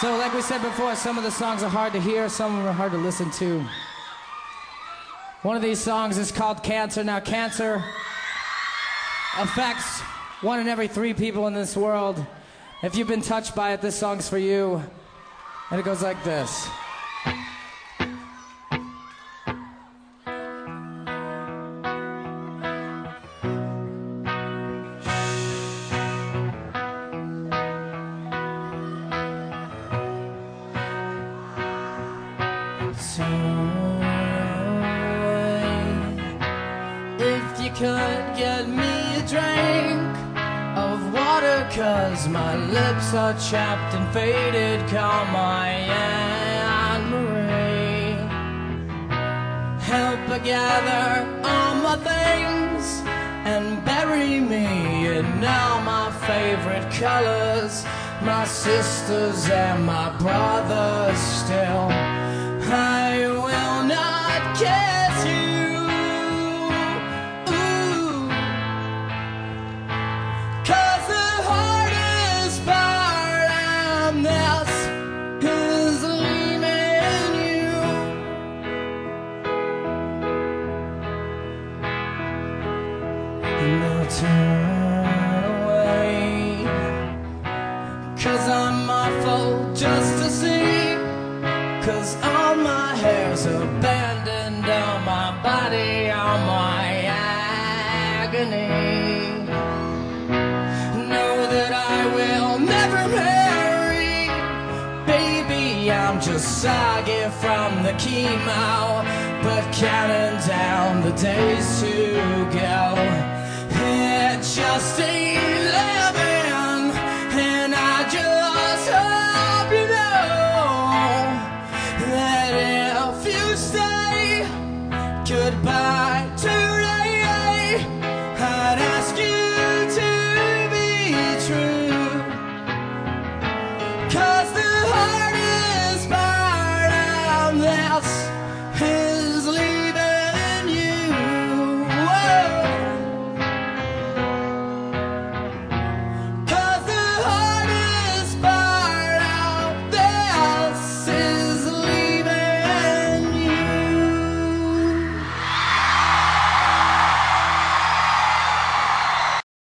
So, like we said before, some of the songs are hard to hear, some of them are hard to listen to. One of these songs is called Cancer. Now, cancer affects one in every three people in this world. If you've been touched by it, this song's for you. And it goes like this. If you could get me a drink of water, cause my lips are chapped and faded, call my Aunt Marie. Help her gather all my things and bury me in all my favorite colors, my sisters and my brothers still. I will not kiss you. Cause the hardest part on this is leaving you. Now turn away. Cause I'm awful just to see. Cause all I'm just sagging from the chemo, but counting down the days to go. It just ain't living, and I just hope you know that if you stay, goodbye to.